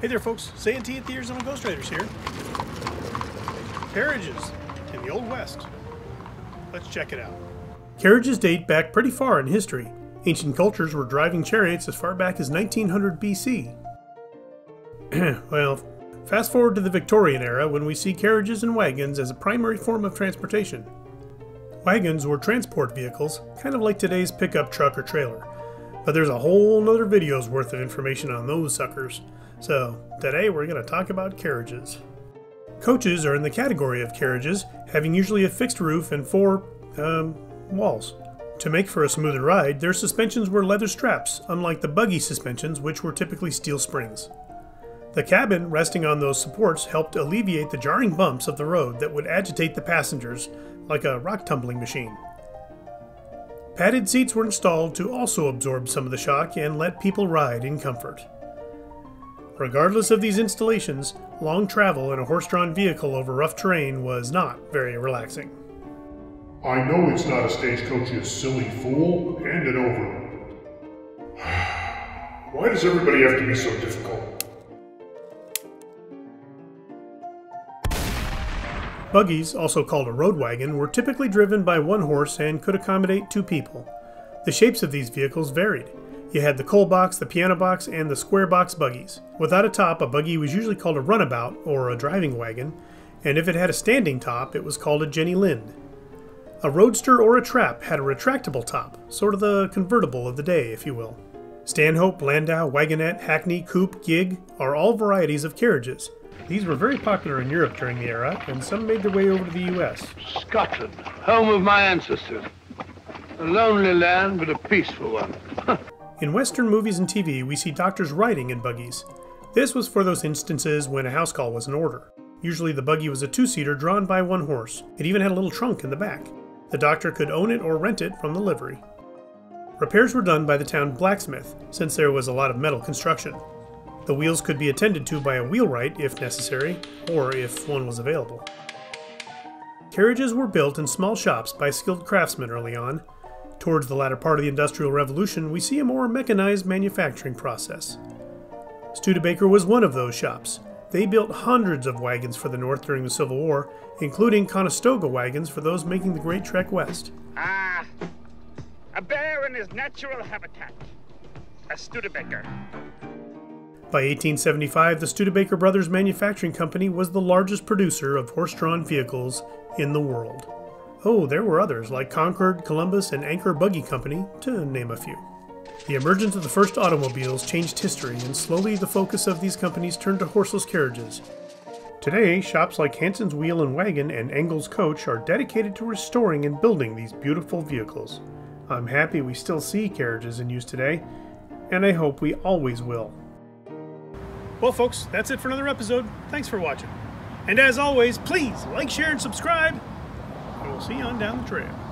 Hey there folks, Santee at the Arizona Ghostriders here. Carriages in the Old West. Let's check it out. Carriages date back pretty far in history. Ancient cultures were driving chariots as far back as 1900 BC. well, fast forward to the Victorian era when we see carriages and wagons as a primary form of transportation. Wagons were transport vehicles, kind of like today's pickup truck or trailer. But there's a whole nother video's worth of information on those suckers. So, today we're going to talk about carriages. Coaches are in the category of carriages, having usually a fixed roof and four, um, walls. To make for a smoother ride, their suspensions were leather straps, unlike the buggy suspensions, which were typically steel springs. The cabin, resting on those supports, helped alleviate the jarring bumps of the road that would agitate the passengers like a rock tumbling machine. Padded seats were installed to also absorb some of the shock and let people ride in comfort. Regardless of these installations, long travel in a horse drawn vehicle over rough terrain was not very relaxing. I know it's not a stagecoach, you silly fool. Hand it over. Why does everybody have to be so difficult? Buggies, also called a road wagon, were typically driven by one horse and could accommodate two people. The shapes of these vehicles varied. You had the coal box, the piano box, and the square box buggies. Without a top, a buggy was usually called a runabout or a driving wagon, and if it had a standing top, it was called a Jenny Lind. A roadster or a trap had a retractable top, sort of the convertible of the day, if you will. Stanhope, landau, wagonette, hackney, coupe, gig are all varieties of carriages. These were very popular in Europe during the era, and some made their way over to the US. Scotland, home of my ancestors. A lonely land, but a peaceful one. In Western movies and TV, we see doctors riding in buggies. This was for those instances when a house call was in order. Usually the buggy was a two-seater drawn by one horse. It even had a little trunk in the back. The doctor could own it or rent it from the livery. Repairs were done by the town blacksmith, since there was a lot of metal construction. The wheels could be attended to by a wheelwright if necessary, or if one was available. Carriages were built in small shops by skilled craftsmen early on. Towards the latter part of the Industrial Revolution, we see a more mechanized manufacturing process. Studebaker was one of those shops. They built hundreds of wagons for the North during the Civil War, including Conestoga wagons for those making the Great Trek West. Ah, a bear in his natural habitat. A Studebaker. By 1875, the Studebaker Brothers Manufacturing Company was the largest producer of horse drawn vehicles in the world. Oh, there were others like Concord, Columbus, and Anchor Buggy Company, to name a few. The emergence of the first automobiles changed history, and slowly the focus of these companies turned to horseless carriages. Today, shops like Hansen's Wheel and Wagon and Engel's Coach are dedicated to restoring and building these beautiful vehicles. I'm happy we still see carriages in use today, and I hope we always will. Well, folks, that's it for another episode. Thanks for watching. And as always, please like, share, and subscribe. And we'll see you on down the trail.